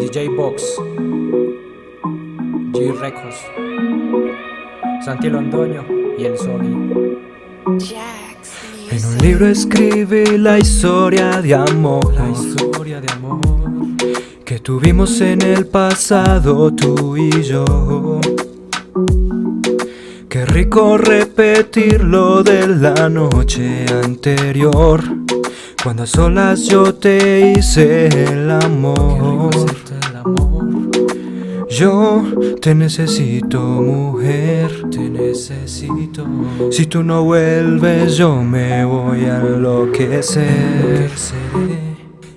DJ Box, G Records, Santi Londoño y el Sony. En un libro escribí la historia de amor, la historia de amor que tuvimos en el pasado tú y yo. Qué rico repetirlo de la noche anterior. Cuando a solas yo te hice el amor. Yo te necesito, mujer. Te necesito. Si tú no vuelves, yo me voy a enloquecer.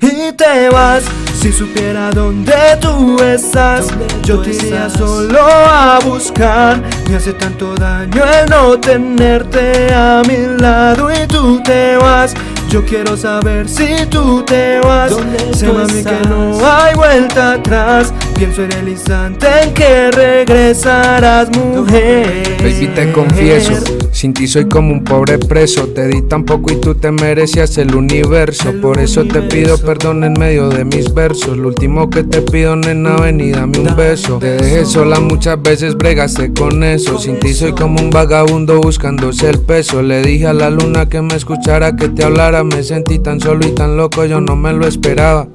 Y te vas. Si supiera dónde tú estás, yo te iría solo a buscar. Me hace tanto daño el no tenerte a mi lado y tú te vas. Yo quiero saber si tú te vas. Sé mami que no hay vuelta atrás. Pienso en el instante en que regresarás, mujer. Baby, te confieso, sin ti soy como un pobre preso. Te di tan poco y tú te merecías el universo. Por eso te pido perdón en medio de mis versos. Lo último que te pido, nena, ven y dame un beso. Te dejé sola muchas veces, bregaste con eso. Sin ti soy como un vagabundo buscándose el peso. Le dije a la luna que me escuchara, que te hablara me sentí tan solo y tan loco, yo no me lo esperaba.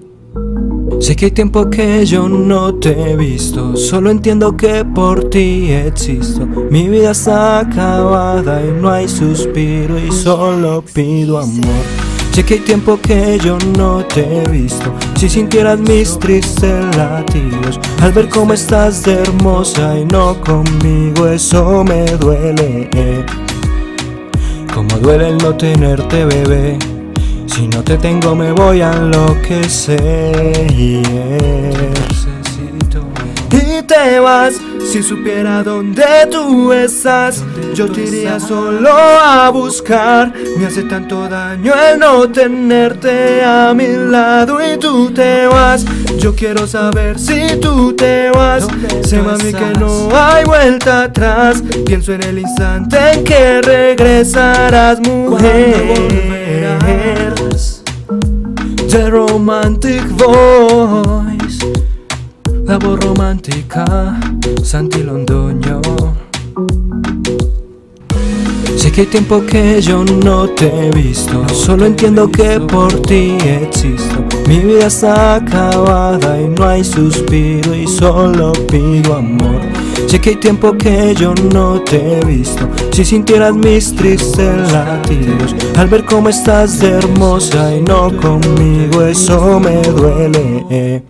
Sé que hay tiempo que yo no te he visto, solo entiendo que por ti existo. Mi vida está acabada y no hay suspiro y solo pido amor. Sé que hay tiempo que yo no te he visto, si sintieras mis tristes latidos, al ver cómo estás de hermosa y no conmigo, eso me duele. Como duele el no tenerte, bebé. Si no te tengo me voy a enloquecer. Y te vas si supiera dónde tú estás Yo te iría solo a buscar. Me hace tanto daño el no tenerte a mi lado y tú te vas. Yo quiero saber si tú te vas. Sé mami que no hay vuelta atrás. Pienso en el instante en que regresarás mujer The Romantic Voice La voz romántica Santi Londoño. Sé que hay tiempo que yo no te he visto Solo entiendo que por ti existo. Mi vida está acabada y no hay suspiro Y solo pido amor Sé que hay tiempo que yo no te he visto. Si sintieras mis tristes latidos Al ver cómo estás hermosa y no conmigo Eso me duele